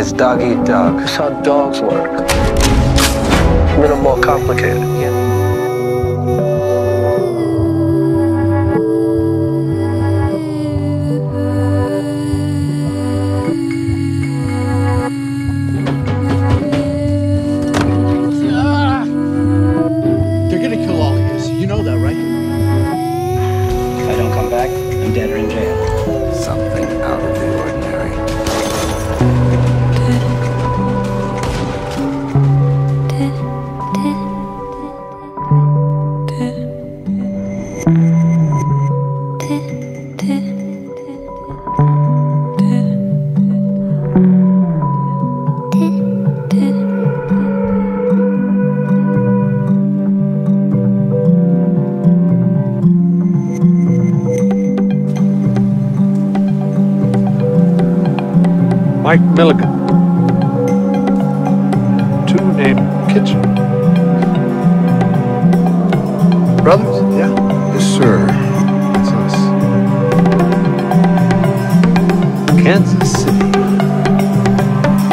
It's dog eat dog. That's how dogs work. A little more complicated. They're gonna kill all of you. You know that, right? If I don't come back, I'm dead or in jail. Mike Milligan. Two named Kitchen. Brothers? Yeah. Yes, sir. That's us. Kansas City.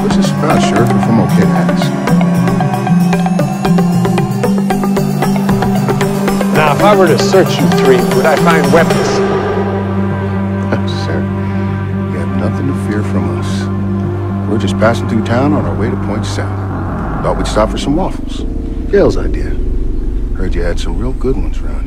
What's this about, Sheriff, if I'm okay to ask? Now, if I were to search you three, would I find weapons? We're just passing through town on our way to Point South. Thought we'd stop for some waffles. Gale's idea. Heard you had some real good ones around here.